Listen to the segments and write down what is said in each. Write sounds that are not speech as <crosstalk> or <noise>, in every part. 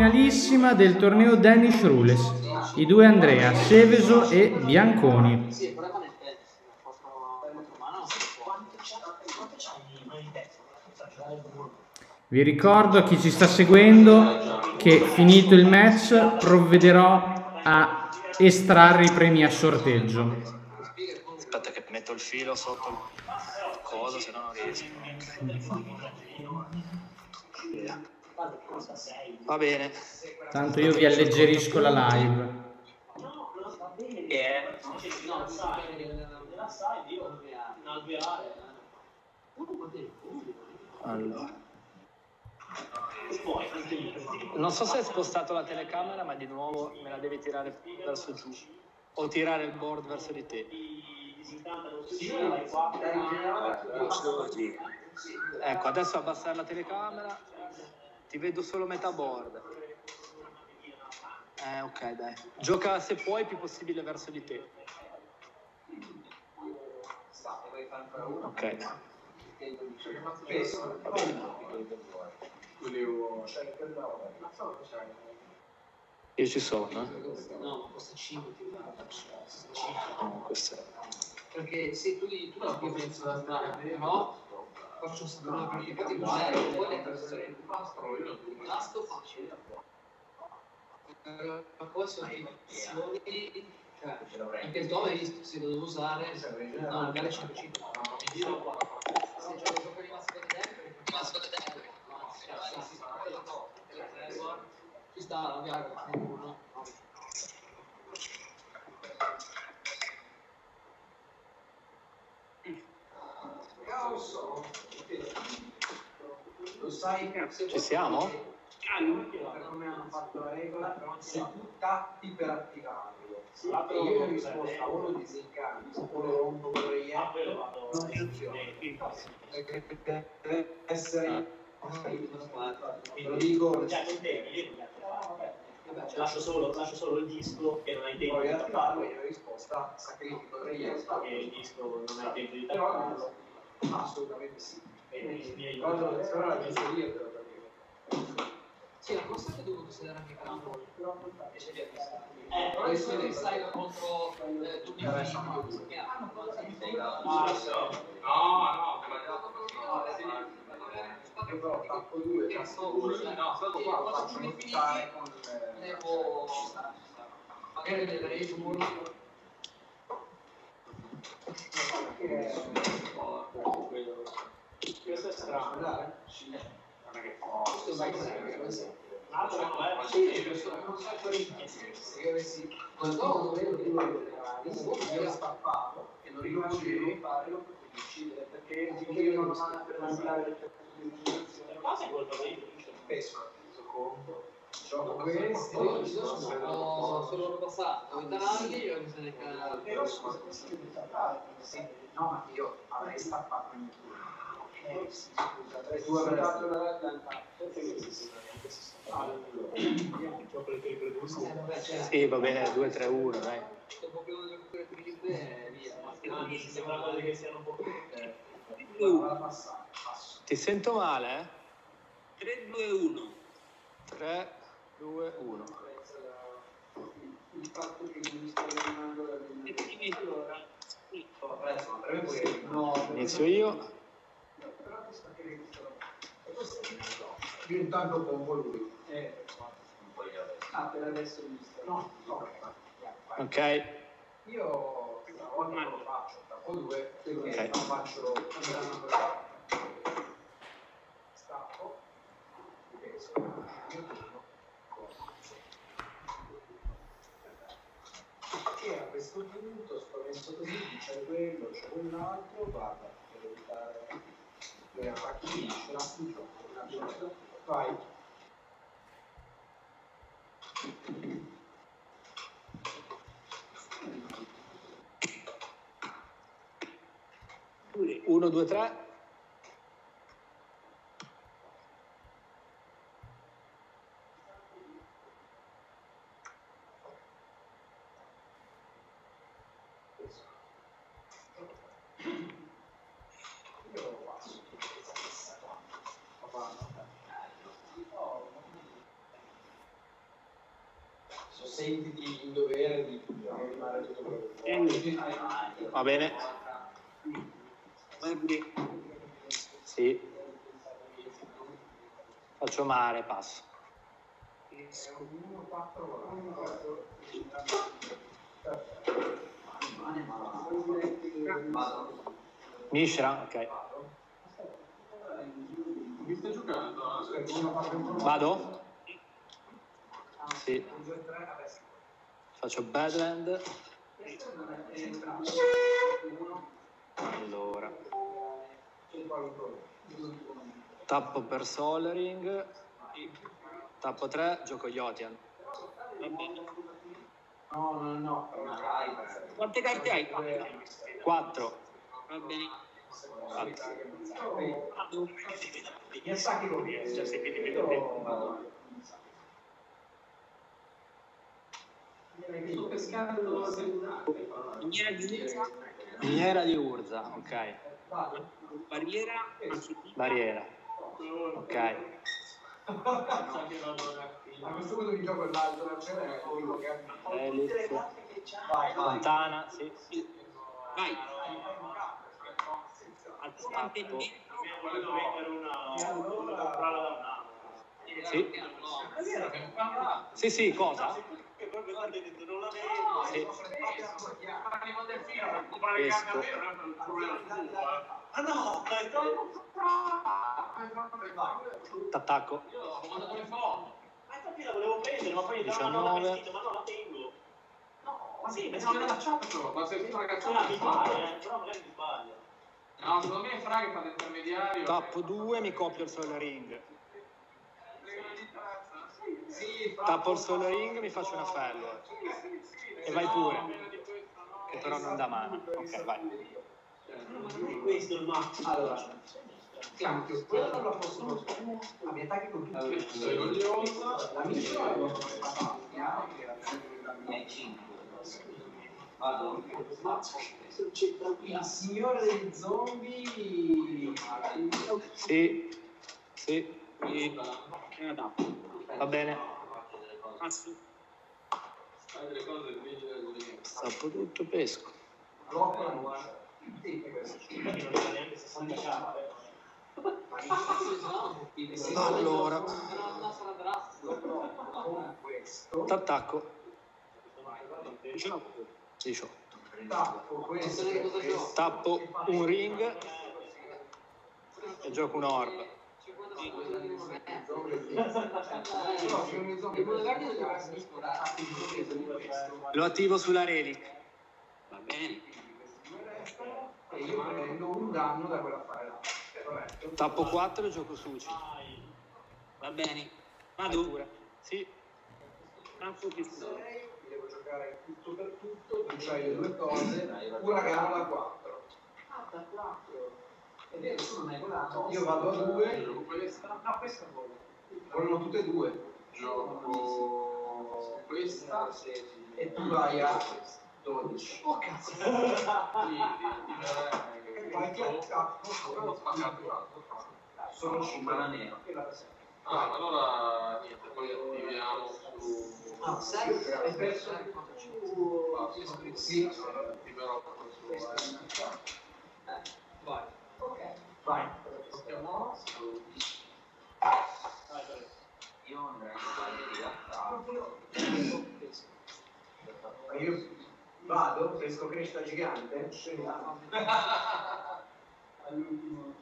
finalissima del torneo Danish Rules. I due Andrea, Seveso e Bianconi. Vi ricordo a chi ci sta seguendo che finito il match provvederò a estrarre i premi a sorteggio. Aspetta che metto il filo sotto il coso, se no non riesco. Via. Va bene. Tanto io vi alleggerisco la live. Eh. Allora. Non so se hai spostato la telecamera, ma di nuovo me la devi tirare verso giù. O tirare il board verso di te. Ecco, adesso abbassare la telecamera. Ti vedo solo metà board. Eh, ok, dai. Gioca se puoi più possibile verso di te. Ok. Io ci sono. eh. No, costa 5 No, questo è- Perché se tu tu la io penso da andare, no? Faccio partita di zero, poi le persone Tasto facile. Eh, Ma poi sono azioni, cioè, anche il hai visto se lo devo usare, no, magari 105. Se gioco gioco di maschera di tempo, maschera di tempo. Ci sta la gara, uno. Lo sai Ci siamo? come hanno fatto la regola? Se tu tappi per attivarlo. E io in risposta a uno di Zincan, se poi lo rompo con reietto, non funziona. Perché deve essere... Te lo dico... Lascio solo, lascio solo il disco che non hai tempo Poi di attivarlo tapparlo e in risposta sacrifico il reietto. e il disco non hai tempo di tapparlo. assolutamente sì. E mi, mi Però aiuta. la- però la penso io lo capivo. Sì, la cosa che devo considerare anche Crumble invece di avvistare. Eh, Però se devi stare contro eh, tutti i figli che hanno Io però tappo due, tappo uno, no, stato qua lo faccio notare con... eh, devo magari vedere il muro Questo è strano. Questo vai sempre. Ah, no. Sì, questo non so quello Se io avessi quando vedo che io io stappato e non riuscivo a fare lo potevo uccidere perché finché io non ho per mandare le Ma sei qualcosa di spesso reso conto gioco questi io ci sono solo passato i taralli io mi sono decalato però scusa questo sì, no ma io avrei stappato ogni turno eh sì scusa due avrei dato vabbè c'è Sì, va bene, 2, 3, 1, dai. dopo che uno delle quelle triple e via Ma mi sembra che siano un po' Ti sento male, eh? 3, 2, 1. 3, 2, 1. il fatto che mi sto da allora. Inizio io. però ti sta che e questo è il gioco io intanto pompo lui eh ah per adesso mi sta no no vai. Ok. io stavolta lo faccio tappo due perché Ok. non faccio stappo penso io turno e a questo punto sto messo così c'è quello c'è quell'altro guarda per evitare le attacchi c'è la gioco vai Pure. 1, 2, 3. io lo passo questa qua. Papà, no. sentiti in dovere di rimane tutto quello che vuoi. Va bene? Guardi, Sì. Faccio mare, passo. Mishra? Ok. Vado? Sì. Faccio Badland. Allora. Tappo per Solering. Tappo 3, gioco va bene. No, no, no. Quante carte hai? 4. Va bene. Mi attacchi con Già sei che ti vedo Sto pescando Miniera di Urza, Miniera di Urza, ok. barriera, Barriera. Ok. A questo punto mi gioco l'altro l'arciere è quello che Elix. Vai, vai. Fontana, sì. vai. Al Tappo. dentro, Sì. Sì, sì, cosa? Sì. Pesco. T'attacco. Ma infatti la volevo prendere, ma poi 19. non l'ho vestita, ma no, la tengo. Ma sì, ma non cacciato, ma sei una Ah, cacciata mi eh, però magari mi sbaglia. No, secondo me Frag fa l'intermediario. Tappo 2, mi copio il Soul Ring. Tappo il Soul Ring, mi faccio una Feller. E vai pure. Che però non dà mana. Ok, vai. Questo è il massimo. Allora, cambio, quello non la posso usare. Ah, mi attacchi con tutti. La mia è fatica, che era la mia Il signore degli zombie. Sì. Sì. e una bene. Passo. Stappo tutto, pesco. Sì. Infatti non neanche 60 carte. Allora. Con questo. T'attacco. 18. 18. Tappo questo. Tappo un ring e gioco un orb. Lo attivo sulla relic. Va bene. E io prendo un danno da là. Corretto. Tappo 4 e gioco Suci. Va bene. Vado. pure. Sì. Tanto pistone. Devo giocare tutto per tutto, cioè le due cose, uragano da 4. Io vado a 2, no, questa Volano tutte e due. Gioco questa e tu vai a 12. Oh cazzo! Vai che attacco, sono 5 la nera. Ah, allora niente, poi attiviamo su... Ah, 6 hai perso Sì, attiverò su... vai. Ok, vai. Ma io vado, pesco crescita gigante. All'ultimo.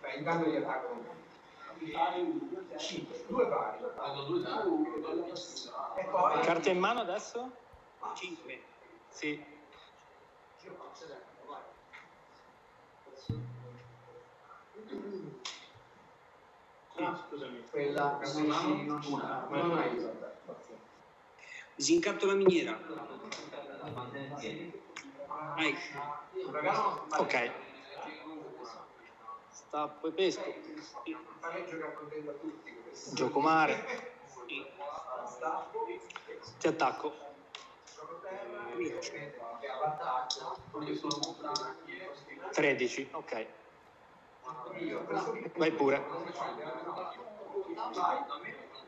Beh, intanto gli attacco. 5, due pari. Hanno due danni. E poi... Carte in mano adesso? 5. Sì. Ah, scusami. Quella che non non hai. Disincanto la miniera. Vai. Ok. Stappo e pesco. Gioco mare. Ti attacco. molto 13. Ok. Vai pure. Vai.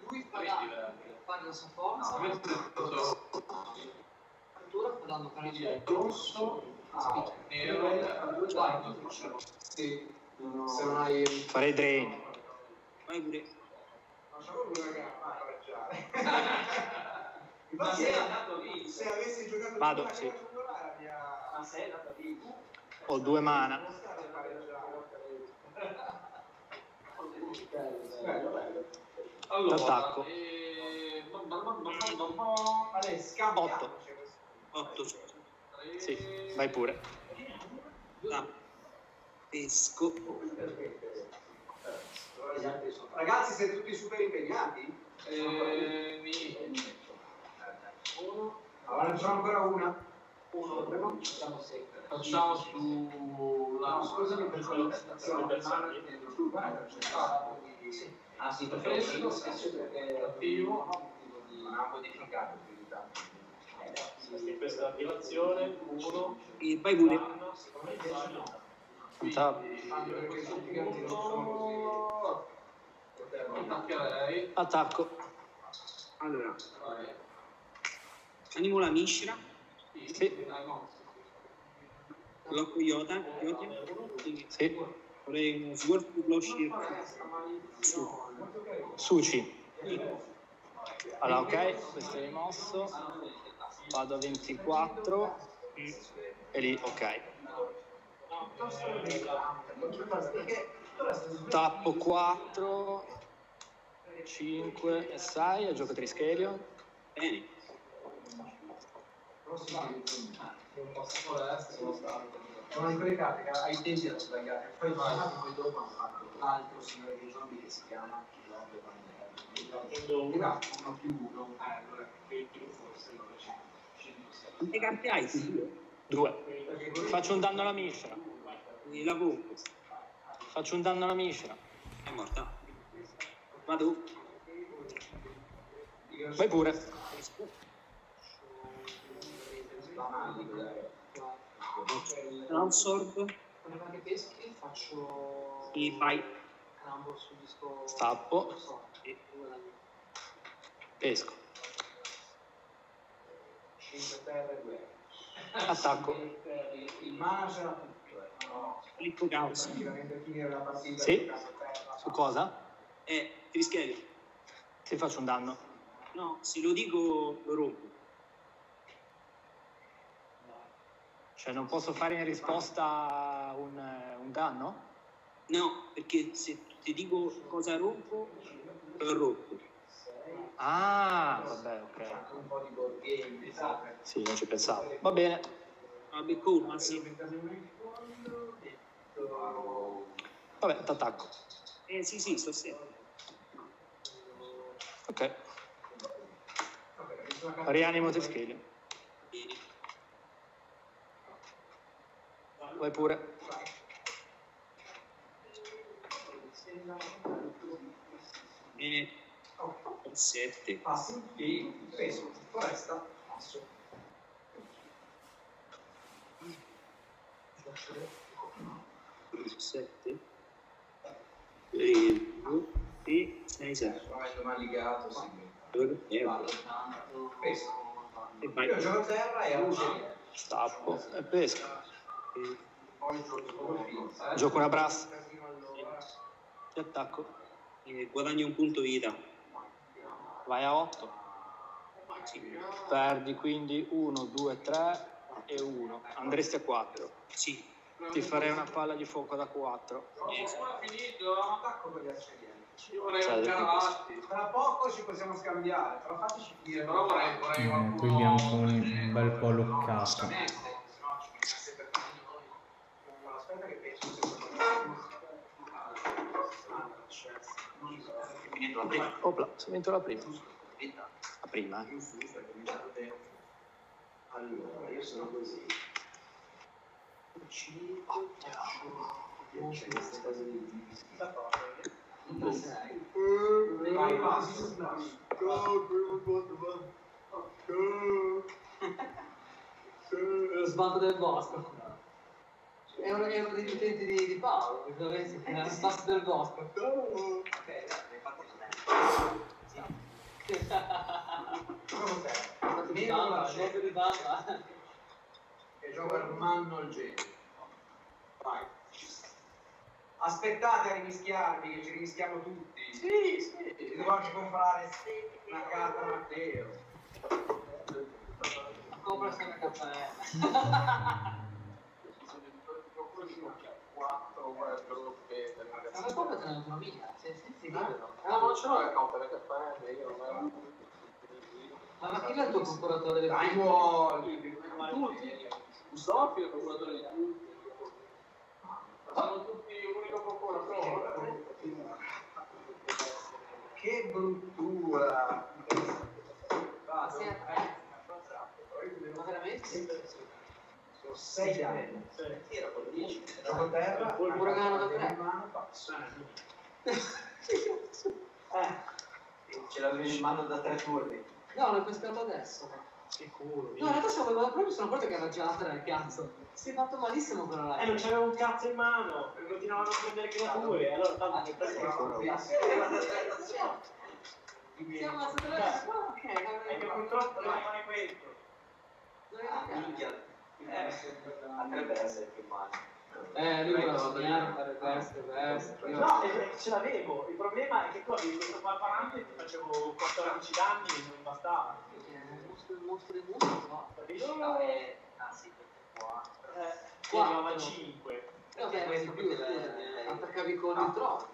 lui fa da fare la sua forza, canale rosso, nero, se non hai... Farei drain. Vai pure. Non c'è proprio una gamba a pareggiare. Infatti, se, se avessi giocato Vado, sì. Ma sei andata lì. Ho due mana. non stare a pareggiare. Bello, bello. Allora, Attacco. eh, questo. 8 scusa. Tre. Sì, vai pure. Da. Pesco. Ragazzi, siete tutti super impegnati? Eh, mi- Uno. Allora, ne facciamo ancora una. Uno, facciamo sempre. Facciamo su No, scusami per quello che mare dentro sul bar, c'è stato, Ah preferisco lo stesso perché attivo. non ha modificato più di tanto. In questa attivazione, uno, E vai pure. Attaccherei. Attacco. Allora, animo la miscela. Sì. Blocco Iota. Iota. Sì. vorrei uno Sword Blush Suci. Allora, ok, questo è rimosso. Vado a 24. E lì, ok. Tappo 4, 5 e 6 e gioco Trischelion. Bene. Sono in quelle carte che ai tempi erano sbagliate, poi sbagliati poi dopo hanno fatto l'altro signore dei zombie che si chiama Lord Van Era uno più uno, eh, allora forse non c'è. Quante carte hai tu? Due? 2. Perché quello- Faccio un danno alla miscela. E la pompa. Faccio un danno alla miscela. È morta. Vado. Vai pure. Tutto, eh. No, Clicco caos. praticamente finire la partita Sì. Su cosa? Eh. Ti faccio un danno. No, se lo dico lo rompo. Cioè non posso fare in risposta un, un danno? No, perché se ti dico cosa rompo, lo rompo. Ah, vabbè, ok. Un po' di board game, esatto. Sì, non ci pensavo. Va bene. Vabbè, cool, sì. Vabbè, t'attacco. Eh sì, sì, sto sempre. Ok. Rianimo Trischelion. Bene. Vai pure. Bene. 7. Passi, e peso, foresta, passo. 7. E 6, 7. Avendo mal ligato, sì. E Vado. Peso. E Io vai. gioco a terra e a. Stappo e pesco. E Poi gioco come film. Gioco una brass. Ti attacco. e guadagno un punto vita. Vai a 8. Perdi quindi 1, 2, 3 e 1. Andresti a 4. Sì. Ti farei una palla di fuoco da 4. Eh, sì. Ora finito. Attacco con gli acciaieri. Io vorrei Cioè, andare tipo- avanti. Tra poco ci possiamo scambiare, però fateci dire. Però vorrei, vorrei Eh, qualcuno... qui bianconi un bel po' luccato. Finito la prima. Opla, si è vinto la prima. La prima, eh. Allora, io sono così. C'è queste cose di Vai, passi. lo sbalzo del bosco. È uno, è uno degli utenti di, di Paolo, che dovesse lo sbalzo del bosco. Ok, dai, Meno la scelta di bamba. che gioca il manno il genio. Vai. Aspettate a rimischiarvi, che ci rimischiamo tutti. Sì, sì. Devo anche comprare una carta Matteo. Compra sempre cappella. Quattro, quattro, Ma compra te l'autonomia, se senza libero. Ah, ma non ce l'ho conto del caffè, io non. Ma, ma chi è il tuo procuratore del Dai. Tutti. Sofio è il procuratore di tutti. Sono tutti unico procuratore. Che bruttura. Ma sei a tre? Ma veramente? Sono sei anni. Era con 10. Gioco terra. Un uragano da tre. passo. <laughs> Ce l'avevi in mano da tre turni. No, l'ho pescato adesso. Che culo. No, in realtà avevo proprio sono accorto che era già a tre, cazzo. Si è fatto malissimo quello là. Eh, non c'aveva un cazzo in mano, continuavano a prendere creature, allora tanto mi prendo Siamo a sotto la oh, ok, È che purtroppo devo fare questo. minchia. Andrebbe essere più male. Eh, lui voleva sognare, fare questo, questo. No, eh, ce l'avevo. Il problema è che tu avevi questo qua parante e ti facevo 14 danni e non bastava. Eh, mostro, mostro di mostro, no. Capito? No, è... Ah sì, perché qua. Eh, arrivava 5. Eh, vabbè, ma di più, scusa, attaccavi con il trono.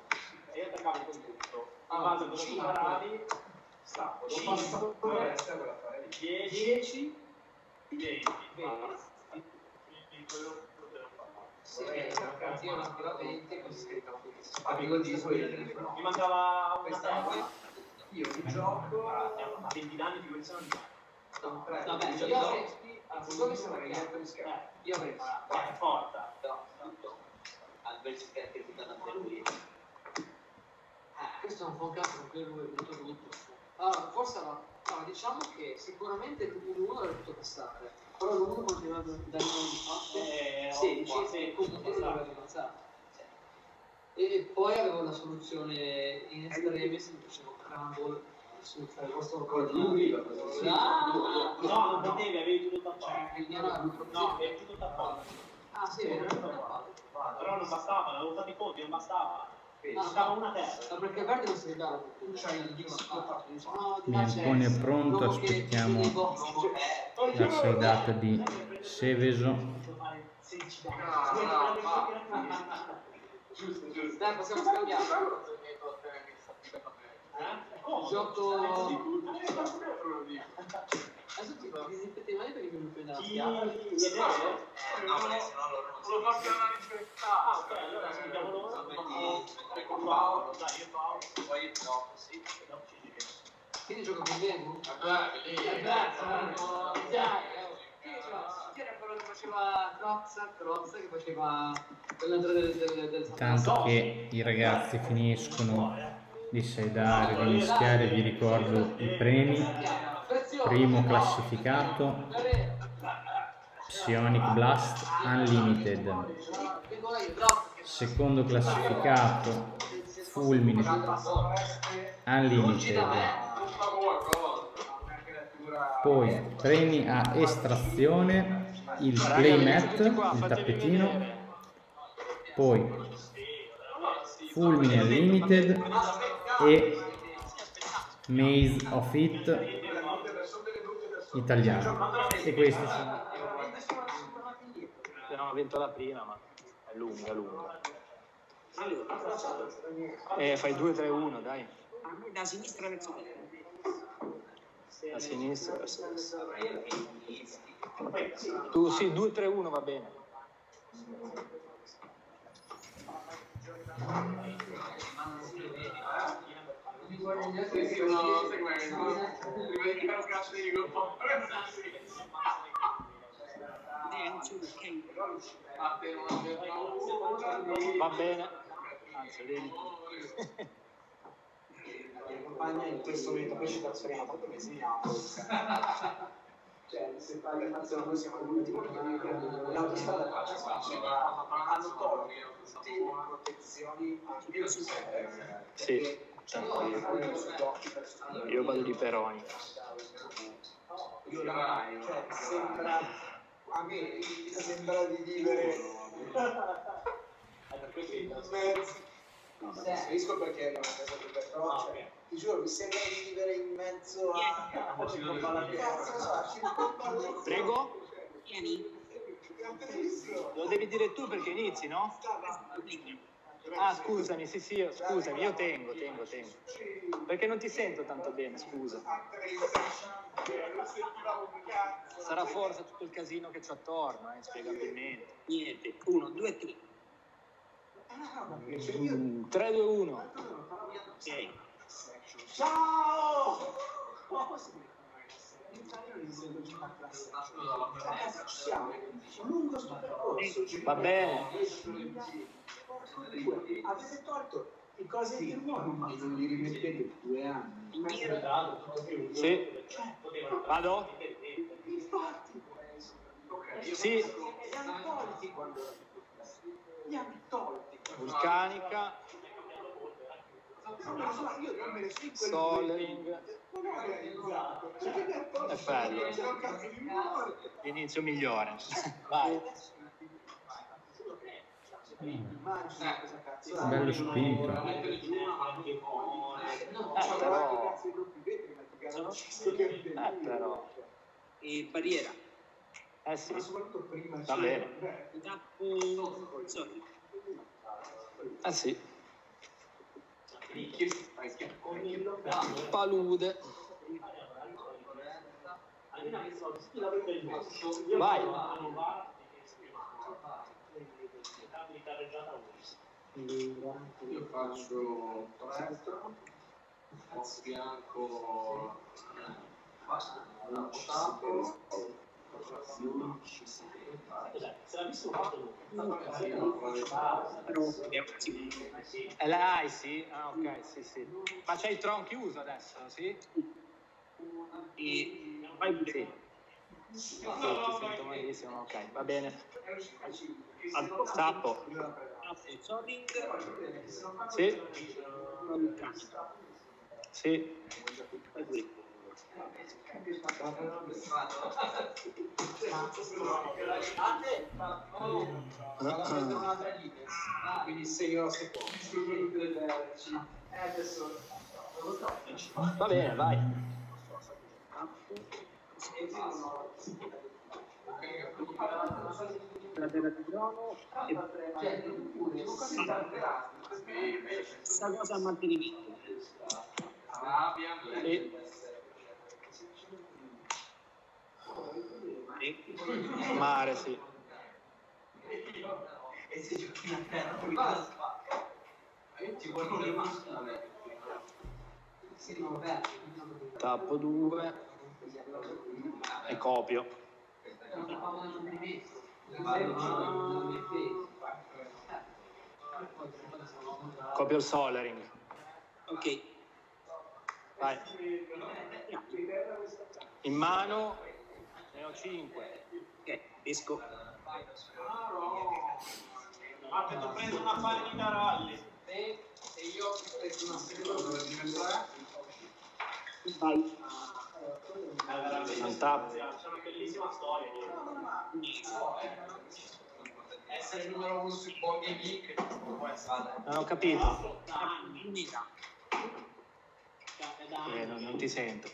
E io attaccavo con tutto. Ah, In base a cosa tu cinque. paravi, stavo 5, 10, 10, 20. 20. Quindi quello tiro 20, così scrivo tutti. Spago di quelli. Mi mancava una terra. Io ti gioco A 20 danni di sono di tre. Vabbè, Dici, io no, avrei... a Secondo me sinistra sono mi chiaro. metto di schermo. Eh, Io avrei... è forte. No, tutto. Alberti che ti danno a lui. Questo fa un cazzo perché lui è brutto brutto. Allora, forse no. Diciamo che sicuramente l'1 l'avrebbe potuto passare. Però l'1 continua a dare un di fatto. Eh, 16 ho- e comunque. E poi avevo la soluzione in estremis, mi facevo crumble sul posto con lui. Ah, No, non potevi, avevi tutto tappato. Brutto No, avevi tutto tappato. Ah, sì, era tappato. Però non bastava, avevo fatto i conti, non bastava. Ah, Bastava una terra. Perché verde non si regala tu c'hai il disco pone è pronto, aspettiamo la sedata di Seveso. Giusto, giusto. Dai, possiamo scambiare. Eh? Adesso ti disinfetti male perché mi Chi? No. Ah, loro. Ecco Paolo, dai, io Paolo. Poi no, sì. Quindi gioco con Diego? Eh, lì. Eh, Marco. Dai, eh. Chi diceva- chi era quello che faceva Croza? Croza che faceva quell'altro del, del, del Tanto che i ragazzi finiscono di sedare, di mischiare, vi ricordo i premi. Primo classificato Psionic Blast Unlimited. Secondo classificato Fulmine Unlimited. Poi premi a estrazione il playmat, il tappetino. Poi Fulmine Unlimited e Maze of It italiano. E questi sono Abbiamo vinto la prima, ma è lunga, lunga. Eh, fai 2-3-1, dai. A me da sinistra verso destra. A sinistra, verso destra. Tu sì, 2-3-1 va bene. Eh, Va bene. Anzi, vedi. La compagna in questo momento poi ci trasferiamo proprio che segniamo. Cioè, se fai la nazione noi siamo l'ultimo l'autostrada qua c'è spazio, ma hanno tolto tutte le protezioni anche Sì. Tranquillo. Io vado di Peroni. Io la- cioè, sembra, a me sembra di vivere in mezzo. No, ma capisco perché è una cosa che però, cioè, ti giuro, mi sembra di vivere in mezzo a... Cazzo, circonvallato. Prego? Vieni. È. Lo devi dire tu perché inizi, no? Ah, scusami, sì, sì, io- scusami, io tengo, tengo, tengo. Perché non ti sento tanto bene, scusa. Sarà forse tutto il casino che c'ho attorno, eh, inspiegabilmente. Niente. Uno, due, tre. Mm, 3, 2, 1. Ok. Ciao! Ci siamo, lungo sto percorso. Va bene. Avete tolto i cose di nuovo, ma non li rimettete due anni. Sì. Vado? Infatti, Sì. li hanno tolti quando... Hanno tolti. Vulcanica, Non lo so, io non me ne so Solering, Non ho realizzato. Perché mi ha tolto? Effetto. C'è un cazzo di memoria. inizio migliore. Vai. Immagina cosa cazzo è. Bello spinto. Eh, però, è eh, però, E barriera. eh sì, Ma soprattutto prima Va bene. Eh, eh sì. Palude. Vai. Io faccio destro, a fianco Però abbiamo sì. Sì? Ah, ok, sì, sì. Ma c'hai il tron chiuso adesso, sì? E vai. Sì. Oh, ti sento malissimo, ok, va bene. Tappo. Sì, sì. Vai pure. Solamente un'altra linea. Quindi sei io secondo. Adesso lo so. Va bene, vai. La terra di trono. E questa cosa a mantenimento. Sì. Mare, sì. E se giochi una terra, poi basta. Io ti voglio rimanere. Sì, no, vabbè. Tappo 2 e copio. Copio il solering. ok. Vai. In mano ne ho 5. Ok, esco. Ma che ho preso una farina rally. E io ho preso una seconda per diventare. Vai. Tappo. C'è una bellissima storia. Essere il numero uno sui Bobby Geek non può essere. Non ho capito. Lunera. Eh, non, non ti sento.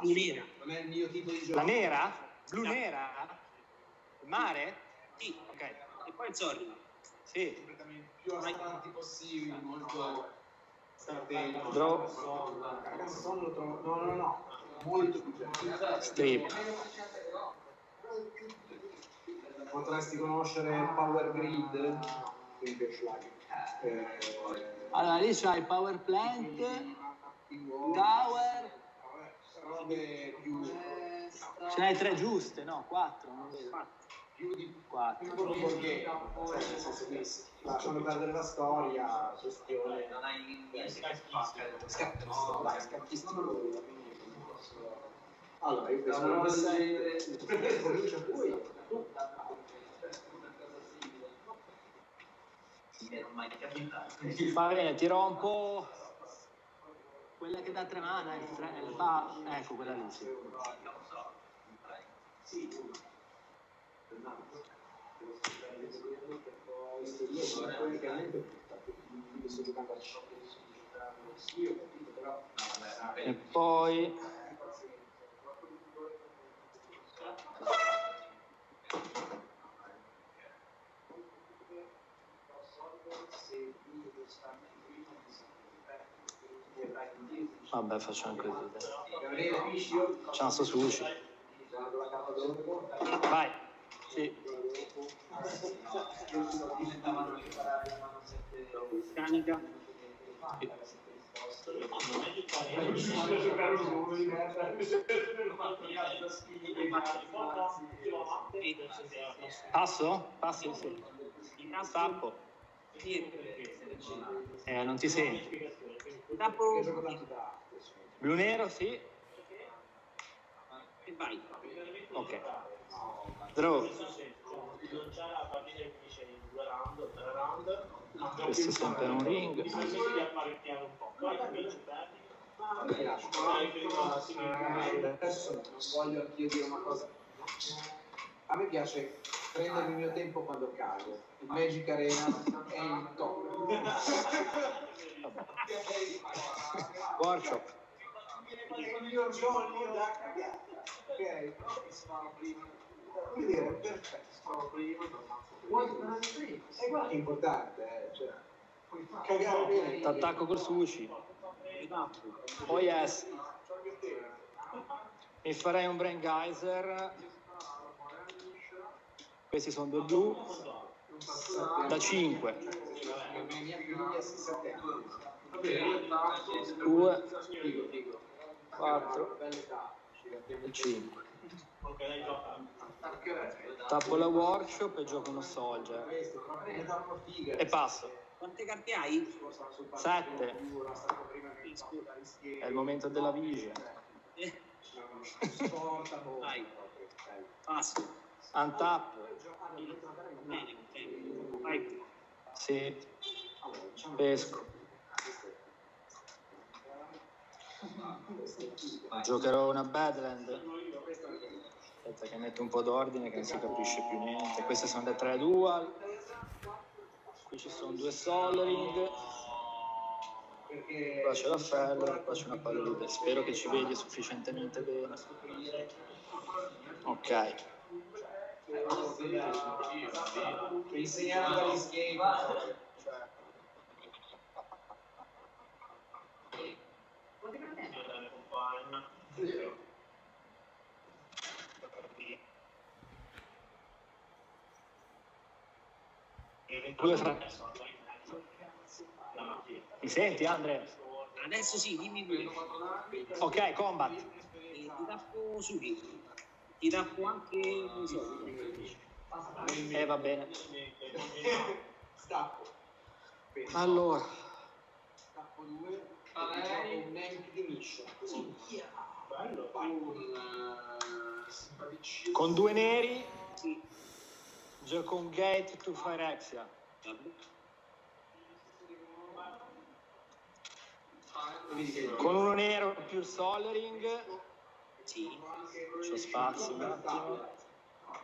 Lunera. Non è il mio tipo di gioco. La nera? Blu nera? Il mare? Sì. Ok. E poi sorry. Sì. completamente più astratti possibili, molto trovo. No, no, no. Molto. Strip. Potresti conoscere Power Grid. Eh, Allora, lì c'hai power plant, tower. robe più, Ce n'hai tre giuste, no? Quattro, non vedo. più di Quattro. cioè lasciano perdere la storia, questione. Scattistico, dai, scattistico loro, quindi- Allora, io penso che comincia poi. Va bene, ti rompo Quella che dà tre mana, il tre, il fa... ecco quella lì, sì. Questo io sono praticamente sto giocando a ciò che sono giocato sì, ho capito, però E poi... Vabbè, facciamo così. sto sushi. Vai. Sì. diventavano riparare la mano 7 Canica. Passo? Passo, sì. Tappo. Eh, non ti senti. Da Blu nero, sì. e vai. Ok. Draw. Questo è sempre un ring. adesso non voglio anch'io dire una cosa a me piace prendermi il mio tempo quando cago il Magic Arena è il top Workshop. il mio gioco da cagare ok vuol dire perfetto e guarda che è importante eh, cioè, cagare bene T'attacco col sushi. Poi yes. Mi farei un Brain Geyser. Questi sono due blu. Da 5. la mia figlia ha 7 anni 2, figo figo 4 bella età e 5. Tappo la workshop e gioco uno soldier. E passo. Quante carte hai? 7. È il momento della vision. Eh, vai. Passo. Vai. Sì. Pesco. Giocherò una Badland. Aspetta che metto un po' d'ordine che non si capisce più niente. Queste sono le tre dual. Qui ci sono due Solring. Qua c'è la Feller, qua c'è una pallude. Spero che ci vedi sufficientemente bene. Ok. Agli skate cioè, Due fra- Mi senti Andre? Adesso sì, dimmi pure. Ok, combat. Eh, ti tappo subito. Ti tappo anche i soldi. Eh va bene. stacco Allora, stacco 2 gioco un Nank di Mission così via con due neri Sì. gioco un Gate to Phyrexia. Con uno nero più il Solering. Sì. C'ho spazio un attimo.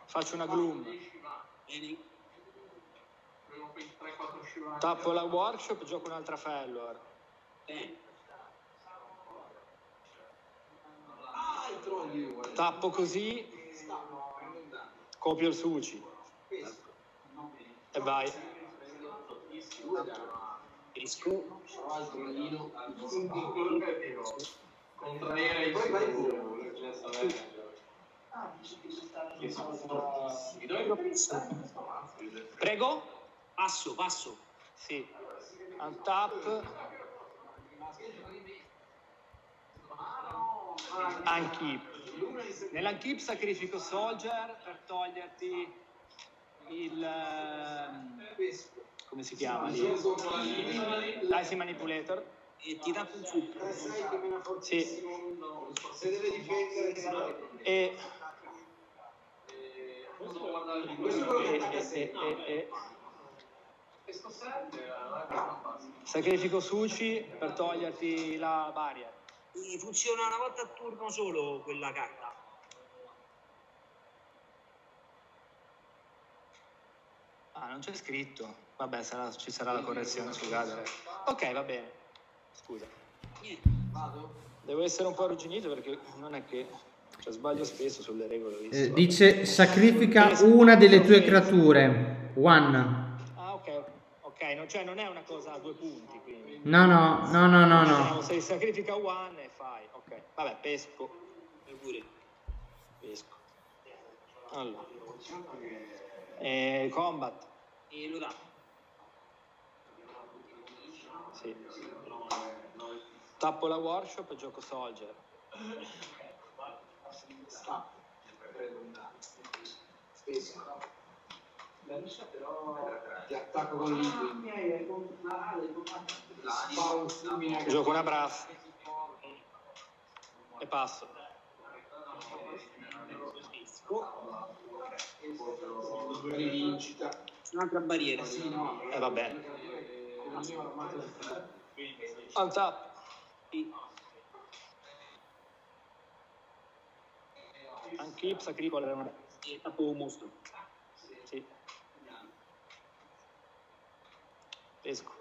Faccio una Gloom. Bene. Tappo la workshop, gioco un'altra Fellor. Bene. ah il troll di due Tappo così, stacco prendo un danno copio il Suci. Questo E trollino Contrariere poi vai pure Prego? Passo, passo. Sì. Untap. Unkeep. Nell'unkeep sacrifico Soldier per toglierti il... ehm, come si chiama lì? Dice Manipulator. E ti sai che meno Sì. se deve difendere sa E... quello che e, serve, eh. Sacrifico Suci per toglierti la barrier. Funziona una volta a turno solo quella carta. Ah, non c'è scritto. Vabbè, sarà- ci sarà la correzione su Gader. Ok, va bene. Scusa. Niente. Vado? Devo essere un po' arrugginito perché non è che cioè, sbaglio spesso sulle regole. Eh, dice sacrifica una delle tue creature. One. Ah, ok. Ok, no, cioè non è una cosa a due punti, quindi. No, no, no, no, no, Diciamo, no. Se sacrifica one e fai. Ok. Vabbè, pesco. Pure. Pesco. Allora. Eh, combat. E lo dà. Sì. Tappo la workshop e gioco soldier. Sta. Spesso. La liscia però ti attacco con che- Gioco una brass e passo. Rivincita. Un'altra barriera. Sì, no. E va bene. Il mio armato è On tap. Sì. Anche sacrifico una tappo un mostro. Sì. Pesco.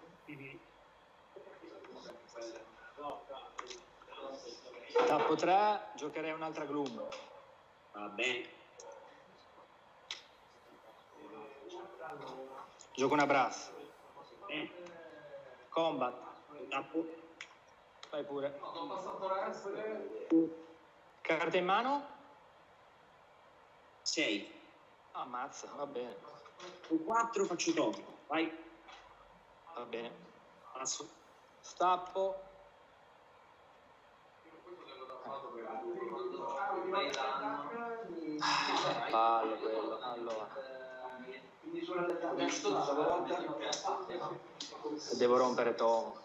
Tappo 3, giocherei un'altra gloom. Va bene. Gioco una brass. Bene. Combat. Tappo. Fai pure. Ho passato l'essere. Carta in mano? 6. Ammazza, va bene. Con 4 faccio top. Vai. Va bene. Passo. Stappo. Palle quello. Allora. Devo rompere Tom.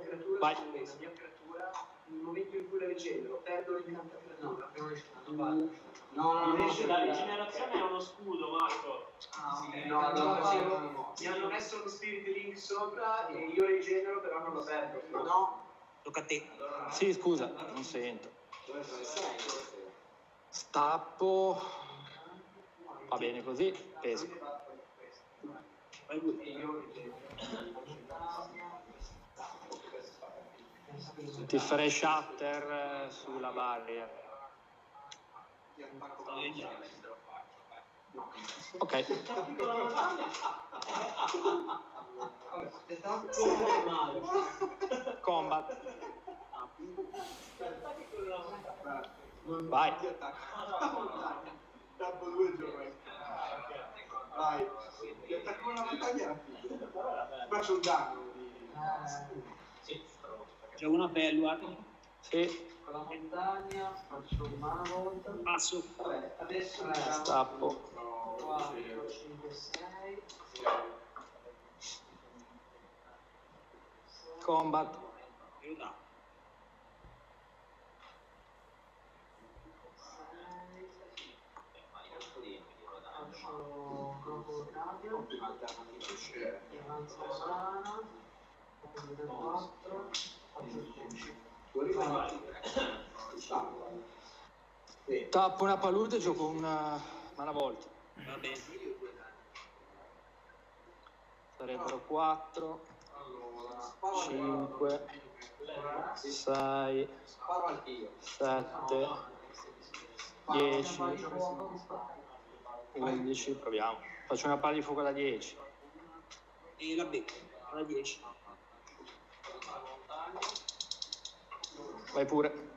creatura Vai. sulla mia creatura nel momento in cui la rigenero perdo l'incanta creatura no no no no La rigenerazione è uno scudo, Marco. Ah, no, no, mi hanno messo lo Spirit Link sopra e io rigenero, però non lo perdo. No, Tocca a te. Sì, scusa, non sento. Stappo. Va bene così. Pesco. Vai. Ti farei shatter eh, sulla barrier. Sto leggendo. Ok. Combat. Vai. Giorni. Vai. Ti attacco una fine. Faccio un danno di... C'è una Felluar. Sì. Con la montagna faccio una volta. Passo. Vabbè, adesso Stappo. 4, 5, 6. Combat. E Tappo una palude e gioco una mana volta. Va bene. Sarebbero 4, 5, 6, Sparo anch'io. 7, 10, 11. Proviamo. Faccio una palla di fuoco da 10. E la becco. Alla 10. Vai pure.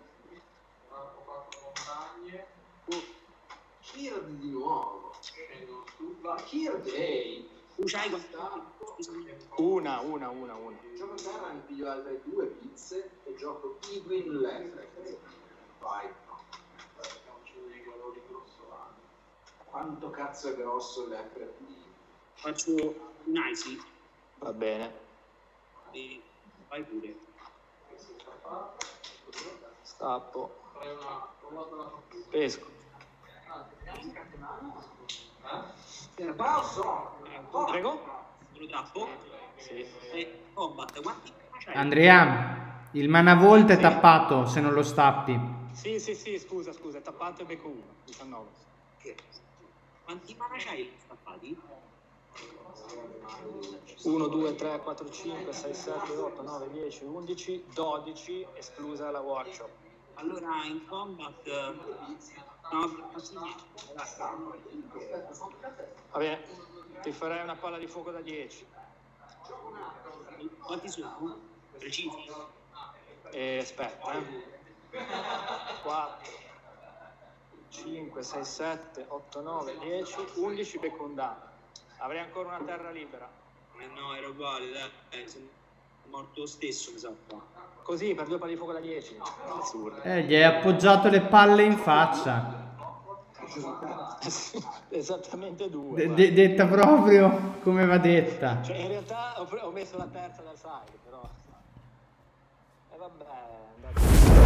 Kird di nuovo. Ma Kird, ehi. Quanto? Una, una, una, una. Gioco a terra, mi piglio altre due pizze e gioco Iguin Leffect. Vai. Quanto cazzo è grosso l'Apple. Faccio un ISI Va bene. e vai pure. Stappo. Pesco. Prego? Lo tappo Sì. e combat. Quanti c'hai? Andrea, il manavolt è tappato se non lo stappi. Sì, sì, sì, scusa, scusa, è tappato e becco 1, 19. Quanti mana c'hai stappati? 1, 2, 3, 4, 5, 6, 7, 8, 9, 10, 11, 12, esclusa la workshop. Allora in combat eh, no, così Va bene, ti farei una palla di fuoco da 10. quanti sono? Precisi? E aspetta, eh. 4, 5, 6, 7, 8, 9, 10, 11 becco un danno. Avrei ancora una terra libera. Eh no, era uguale, dai, eh, sono morto lo stesso, mi sa qua. Così per due palle di fuoco da 10. Assurdo. Eh, gli hai appoggiato le palle in faccia. <laughs> Esattamente due. De- de- detta proprio come va detta. Cioè, in realtà ho, pre- ho messo la terza dal side, però. E vabbè,